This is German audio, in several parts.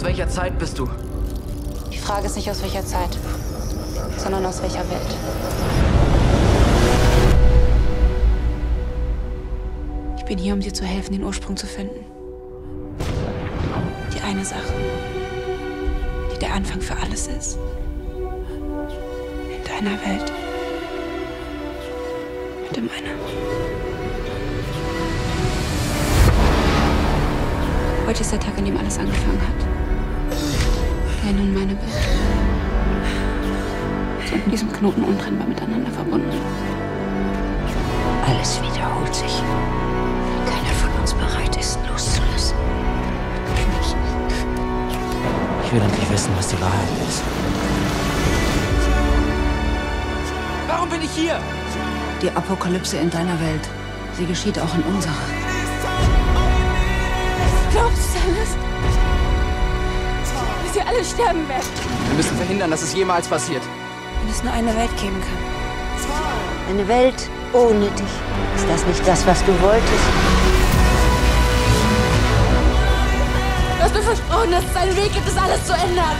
Aus welcher Zeit bist du? Die Frage ist nicht aus welcher Zeit, sondern aus welcher Welt. Ich bin hier, um dir zu helfen, den Ursprung zu finden. Die eine Sache, die der Anfang für alles ist. In deiner Welt. Und in meiner. Heute ist der Tag, an dem alles angefangen hat. Deine und meine Welt. Sind in diesem Knoten untrennbar miteinander verbunden. Alles wiederholt sich. Keiner von uns bereit ist, loszulassen. Ich will endlich wissen, was die Wahrheit ist. Warum bin ich hier? Die Apokalypse in deiner Welt, sie geschieht auch in unserer. Alle sterben werden. Wir müssen verhindern, dass es jemals passiert. Wenn es nur eine Welt geben kann. Eine Welt ohne dich. Ist das nicht das, was du wolltest? Du hast mir versprochen, dass es einen Weg gibt, das alles zu ändern.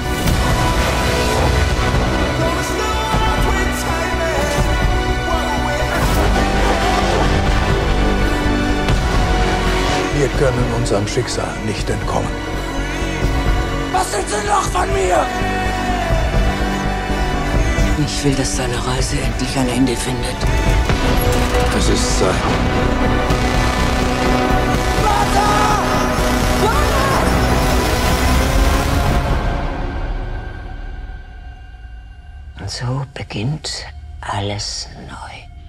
Wir können unserem Schicksal nicht entkommen. Was sind Sie noch von mir? Ich will, dass deine Reise endlich ein Ende findet. Es ist Zeit. Und so beginnt alles neu.